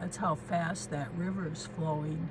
That's how fast that river is flowing.